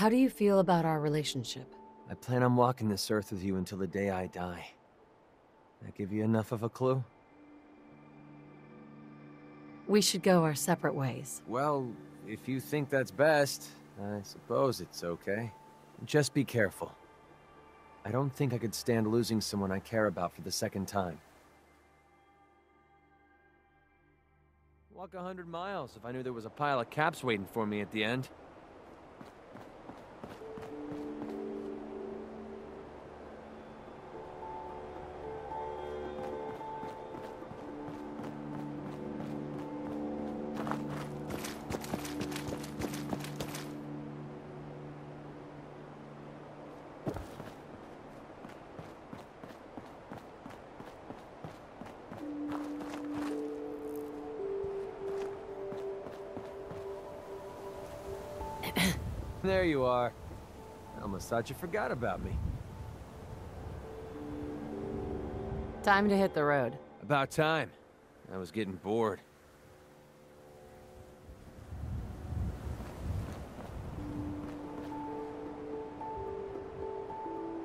How do you feel about our relationship? I plan on walking this earth with you until the day I die. That give you enough of a clue? We should go our separate ways. Well, if you think that's best, I suppose it's okay. Just be careful. I don't think I could stand losing someone I care about for the second time. Walk a hundred miles if I knew there was a pile of caps waiting for me at the end. There you are. I almost thought you forgot about me. Time to hit the road. About time. I was getting bored.